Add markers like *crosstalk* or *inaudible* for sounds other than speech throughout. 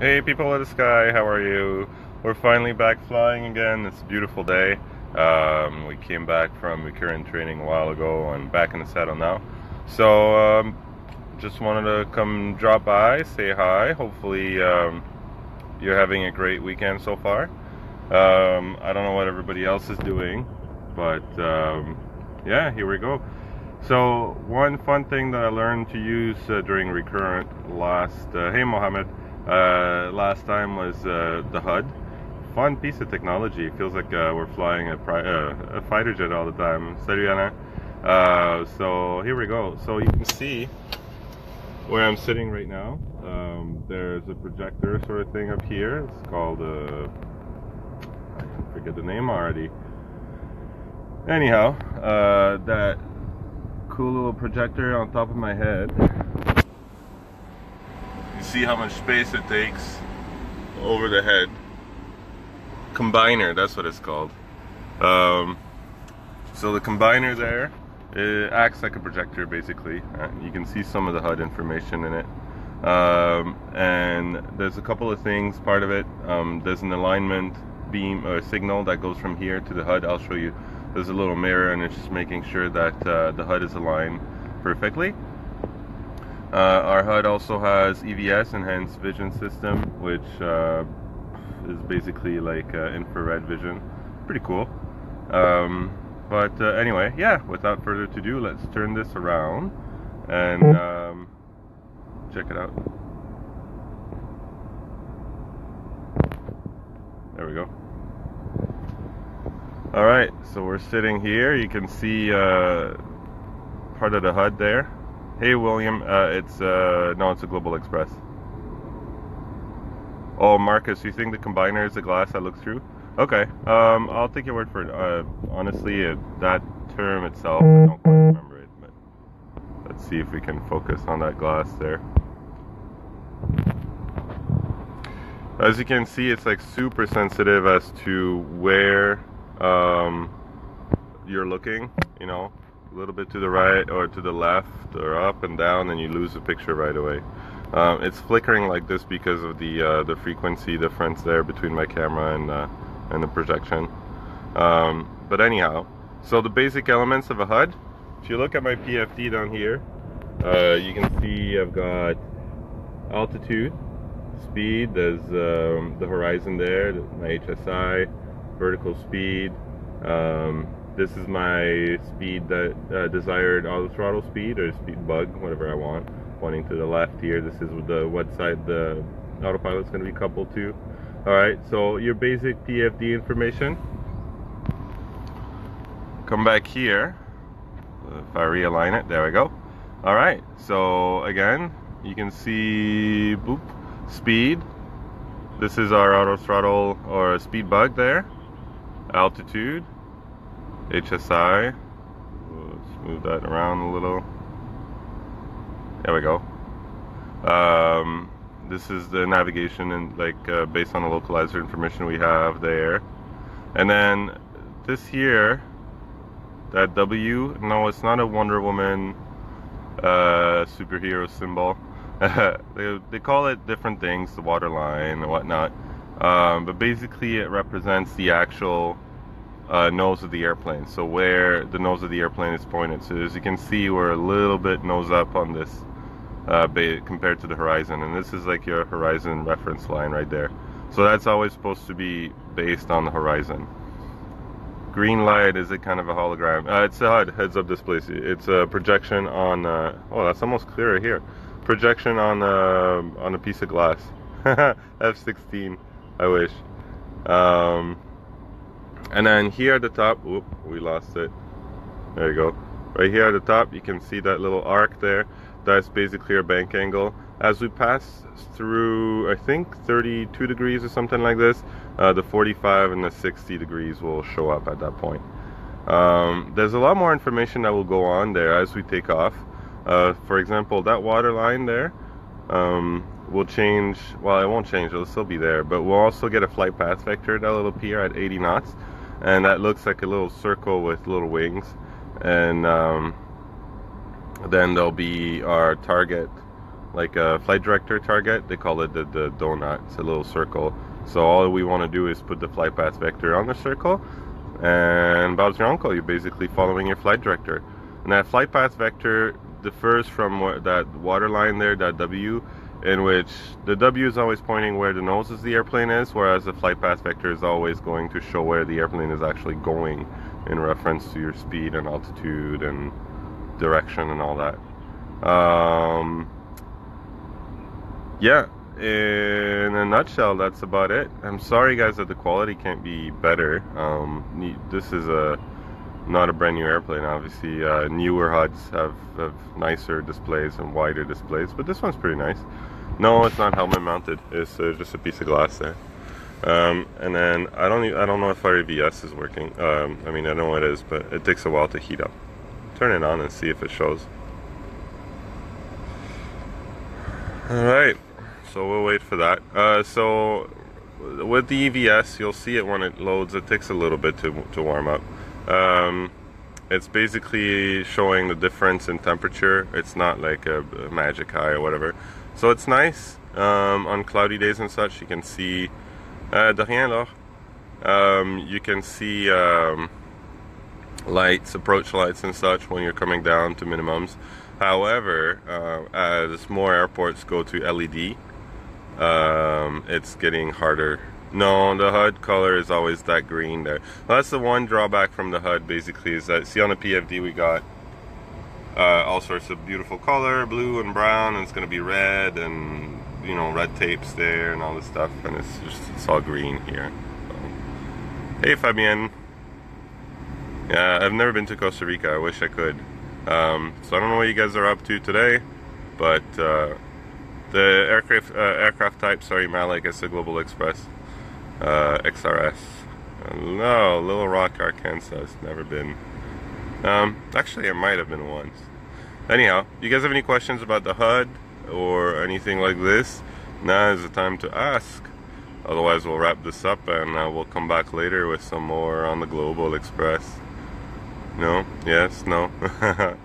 Hey people of the sky, how are you? We're finally back flying again. It's a beautiful day. Um, we came back from recurrent training a while ago and back in the saddle now. So um, just wanted to come drop by, say hi. Hopefully um, you're having a great weekend so far. Um, I don't know what everybody else is doing, but um, yeah, here we go. So one fun thing that I learned to use uh, during recurrent last, uh, hey Mohammed, uh, last time was uh, the HUD. Fun piece of technology. It feels like uh, we're flying a, uh, a, fighter jet all the time. Salut Anna. Uh, so here we go. So you can see where I'm sitting right now. Um, there's a projector sort of thing up here. It's called, uh, I forget the name already. Anyhow, that cool little projector on top of my head see how much space it takes over the head. Combiner, that's what it's called. Um, so the combiner there, it acts like a projector basically. you can see some of the HUD information in it. Um, and there's a couple of things, part of it, um, there's an alignment beam or signal that goes from here to the HUD. I'll show you. There's a little mirror and it's just making sure that uh, the HUD is aligned perfectly. Uh, our HUD also has EVS, Enhanced Vision System, which uh, is basically like uh, infrared vision. Pretty cool. Um, but uh, anyway, yeah, without further ado, let's turn this around and um, check it out. There we go. Alright, so we're sitting here. You can see uh, part of the HUD there. Hey, William. Uh, it's uh, no, it's a Global Express. Oh, Marcus, you think the combiner is the glass I look through? Okay. Um, I'll take your word for it. Uh, honestly, uh, that term itself, I don't quite remember it, but let's see if we can focus on that glass there. As you can see, it's like super sensitive as to where um, you're looking. You know, a little bit to the right or to the left or up and down and you lose the picture right away. Um, it's flickering like this because of the uh, the frequency difference there between my camera and uh, and the projection. Um, but anyhow, so the basic elements of a HUD. If you look at my PFD down here, uh, you can see I've got altitude, speed. There's um, the horizon there, my HSI, vertical speed. Um, this is my speed that uh, desired auto throttle speed or speed bug, whatever I want. Pointing to the left here, this is the what side the autopilot is going to be coupled to. Alright, so your basic PFD information. Come back here. If I realign it, there we go. Alright, so again, you can see boop, speed. This is our auto throttle or speed bug there. Altitude, HSI. Let's move that around a little. There we go. Um, this is the navigation and like uh, based on the localizer information we have there. And then this here, that W, no, it's not a Wonder Woman uh, superhero symbol. *laughs* they, they call it different things, the water line and whatnot. Um, but basically it represents the actual uh, nose of the airplane. So where the nose of the airplane is pointed. So as you can see, we're a little bit nose up on this uh, compared to the horizon. And this is like your horizon reference line right there. So that's always supposed to be based on the horizon. Green light is a kind of a hologram. Uh, it's a HUD, heads up display. It's a projection on, uh, oh that's almost clearer here. Projection on, uh, on a piece of glass. *laughs* F-16, I wish. Um, and then here at the top whoop we lost it. There you go. Right here at the top you can see that little arc there. That's basically our bank angle. As we pass through I think 32 degrees or something like this uh, the 45 and the 60 degrees will show up at that point. Um, there's a lot more information that will go on there as we take off. Uh, for example that water line there um, will change. Well it won't change. It'll still be there. But we'll also get a flight path vector that'll appear at 80 knots and that looks like a little circle with little wings and um, then there'll be our target like a flight director target. They call it the, the donut. It's a little circle. So all we want to do is put the flight path vector on the circle, and Bob's your uncle. You're basically following your flight director. And that flight path vector differs from that water line there, that W, in which the W is always pointing where the nose of the airplane is, whereas the flight path vector is always going to show where the airplane is actually going in reference to your speed and altitude and direction and all that. Um, yeah, in a nutshell, that's about it. I'm sorry, guys, that the quality can't be better. Um, this is a not a brand new airplane, obviously. Uh, newer HUDs have, have nicer displays and wider displays, but this one's pretty nice. No, it's not helmet mounted. It's uh, just a piece of glass there. Um, and then I don't I don't know if our EVS is working. Um, I mean I don't know it is, but it takes a while to heat up. Turn it on and see if it shows. All right, so we'll wait for that. Uh, so with the EVS, you'll see it when it loads. It takes a little bit to to warm up. Um, it's basically showing the difference in temperature. It's not like a, magic high or whatever. So it's nice um, on cloudy days and such. You can see uh, de rien là. Um, you can see um, lights, approach lights and such when you're coming down to minimums. However, uh, as more airports go to LED, um, it's getting harder no, the HUD color is always that green there. Well, that's the one drawback from the HUD basically is that see on the PFD we got uh, all sorts of beautiful color, blue and brown, and it's going to be red and you know red tapes there and all this stuff, and it's just it's all green here. So. Hey Fabien. Yeah, I've never been to Costa Rica. I wish I could. Um, so I don't know what you guys are up to today, but uh, the aircraft uh, aircraft type, sorry, Malik, is a Global Express uh, XRS. No, Little Rock, Arkansas. Never been. Um, actually, I might have been once. Anyhow, you guys have any questions about the HUD or anything like this? Now is the time to ask. Otherwise, we'll wrap this up and uh, we'll come back later with some more on the Global Express. No? Yes? No? *laughs*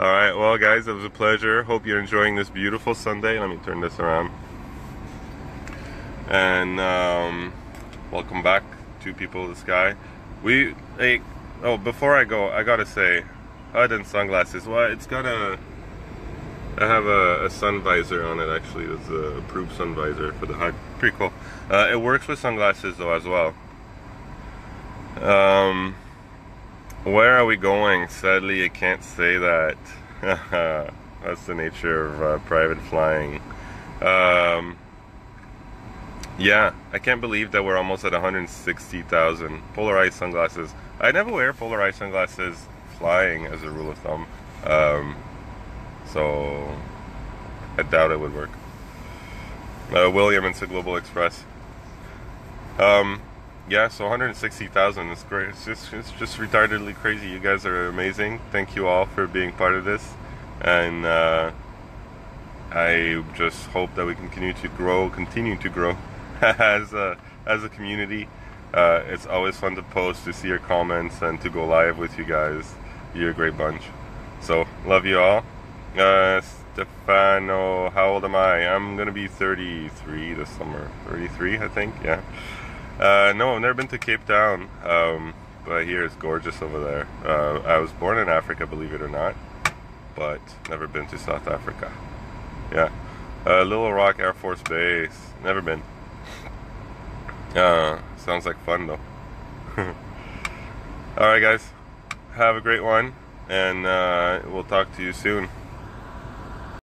Alright, well, guys, it was a pleasure. Hope you're enjoying this beautiful Sunday. Let me turn this around. And, um, welcome back to people the sky. We like oh before i go i gotta say hud and sunglasses. Well it's got a i have a, a sun visor on it actually. It's a approved sun visor for the hud pretty cool. Uh, it works with sunglasses though as well. Um where are we going? Sadly i can't say that. *laughs* That's the nature of uh, private flying. Um yeah, I can't believe that we're almost at 160,000 polarized sunglasses. I never wear polarized sunglasses flying as a rule of thumb. Um, so I doubt it would work. Uh, William and Global Express. Um, yeah, so 160,000 is great. It's just it's just retardedly crazy. You guys are amazing. Thank you all for being part of this, and uh, I just hope that we continue to grow, continue to grow. *laughs* as a as a community. Uh, it's always fun to post, to see your comments, and to go live with you guys. You're a great bunch. So love you all. Uh, Stefano, how old am I? I'm gonna be 33 this summer. 33, I think. Yeah. Uh, no, I've never been to Cape Town, um, but here it's gorgeous over there. Uh, I was born in Africa, believe it or not, but never been to South Africa. Yeah. Uh, Little Rock Air Force Base, never been. Uh, sounds like fun though. *laughs* Alright guys, have a great one, and uh, we'll talk to you soon.